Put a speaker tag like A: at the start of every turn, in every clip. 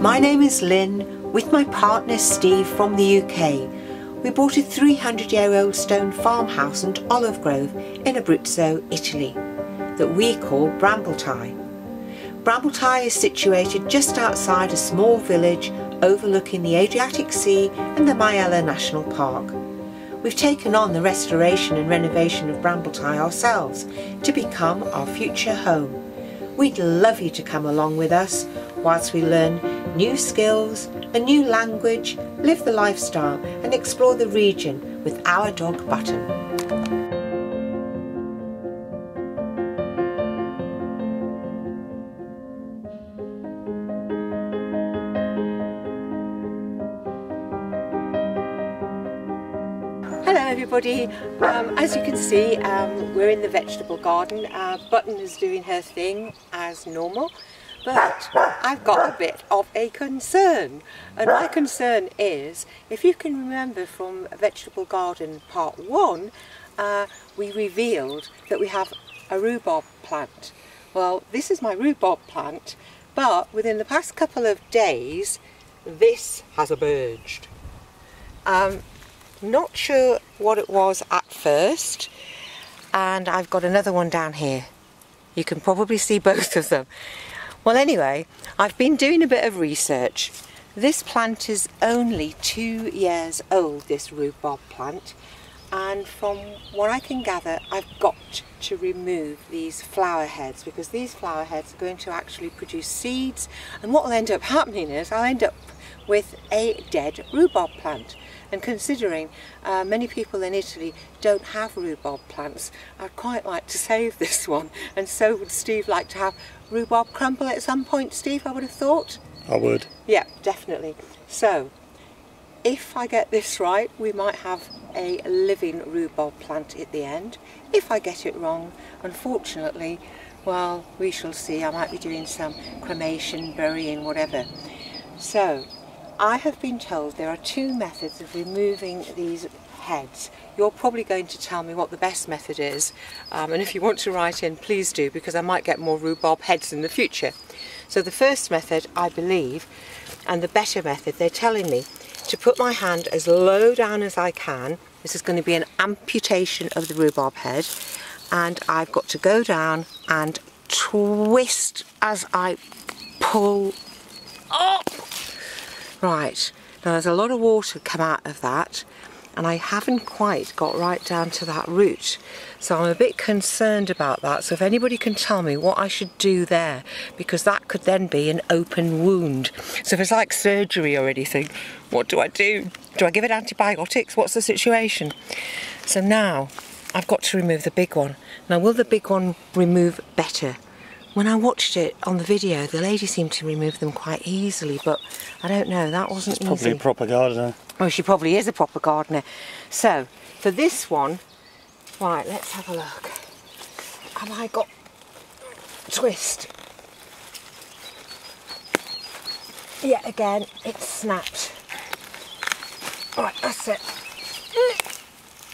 A: My name is Lynn with my partner Steve from the UK. We bought a 300 year old stone farmhouse and olive grove in Abruzzo, Italy that we call Brambletye. Brambletye is situated just outside a small village overlooking the Adriatic Sea and the Maiella National Park. We've taken on the restoration and renovation of Brambletye ourselves to become our future home. We'd love you to come along with us whilst we learn new skills, a new language, live the lifestyle and explore the region with our dog Button. Everybody, um, as you can see um, we're in the vegetable garden. Uh, Button is doing her thing as normal but I've got a bit of a concern and my concern is if you can remember from vegetable garden part 1 uh, we revealed that we have a rhubarb plant. Well this is my rhubarb plant but within the past couple of days this has emerged. Um, not sure what it was at first and I've got another one down here. You can probably see both of them. Well anyway, I've been doing a bit of research. This plant is only two years old, this rhubarb plant, and from what I can gather, I've got to remove these flower heads because these flower heads are going to actually produce seeds and what will end up happening is I'll end up with a dead rhubarb plant. And considering uh, many people in Italy don't have rhubarb plants, I'd quite like to save this one. And so would Steve like to have rhubarb crumble at some point, Steve, I would have thought?
B: I would.
A: Yeah, definitely. So, if I get this right, we might have a living rhubarb plant at the end. If I get it wrong, unfortunately, well, we shall see. I might be doing some cremation, burying, whatever. So, I have been told there are two methods of removing these heads. You're probably going to tell me what the best method is um, and if you want to write in please do because I might get more rhubarb heads in the future. So the first method I believe and the better method they're telling me to put my hand as low down as I can. This is going to be an amputation of the rhubarb head and I've got to go down and twist as I pull up Right, now there's a lot of water come out of that and I haven't quite got right down to that root. So I'm a bit concerned about that. So if anybody can tell me what I should do there, because that could then be an open wound. So if it's like surgery or anything, what do I do? Do I give it antibiotics? What's the situation? So now I've got to remove the big one. Now will the big one remove better? When I watched it on the video, the lady seemed to remove them quite easily, but I don't know, that wasn't
B: She's probably
A: easy.
B: a proper gardener.
A: Oh, she probably is a proper gardener. So, for this one, right, let's have a look. Have I got twist? Yet again, it's snapped. Right, that's it.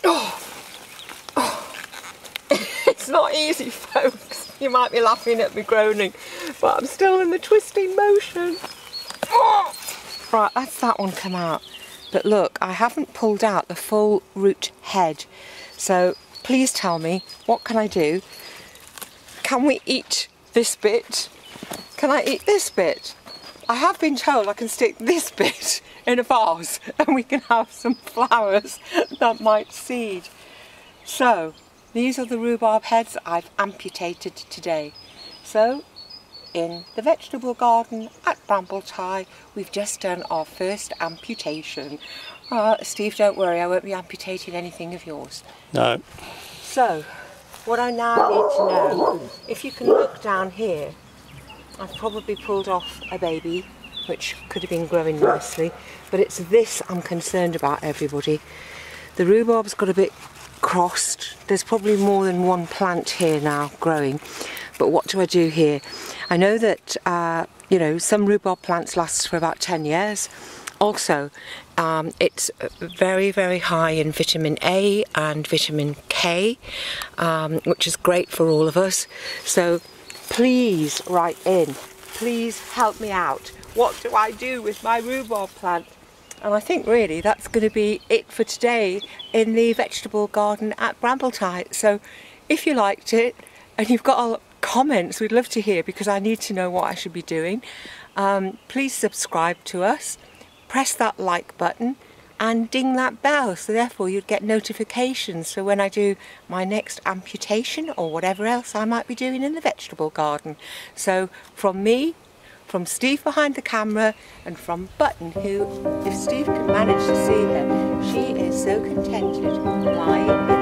A: Oh. Oh. it's not easy, folks. You might be laughing at me groaning, but I'm still in the twisting motion. Oh. Right, that's that one come out. But look, I haven't pulled out the full root head. So please tell me, what can I do? Can we eat this bit? Can I eat this bit? I have been told I can stick this bit in a vase and we can have some flowers that might seed. So these are the rhubarb heads I've amputated today. So, in the vegetable garden at Brambletye, we've just done our first amputation. Uh, Steve, don't worry, I won't be amputating anything of yours.
B: No.
A: So, what I now need to know, if you can look down here, I've probably pulled off a baby, which could have been growing nicely, but it's this I'm concerned about, everybody. The rhubarb's got a bit crossed. There's probably more than one plant here now growing. But what do I do here? I know that, uh, you know, some rhubarb plants last for about 10 years. Also, um, it's very, very high in vitamin A and vitamin K, um, which is great for all of us. So please write in. Please help me out. What do I do with my rhubarb plant? And I think really that's going to be it for today in the vegetable garden at Brambletye. So if you liked it and you've got comments, we'd love to hear because I need to know what I should be doing. Um, please subscribe to us, press that like button and ding that bell so therefore you'd get notifications for when I do my next amputation or whatever else I might be doing in the vegetable garden. So from me, from Steve behind the camera and from Button who, if Steve can manage to see her, she is so contented lying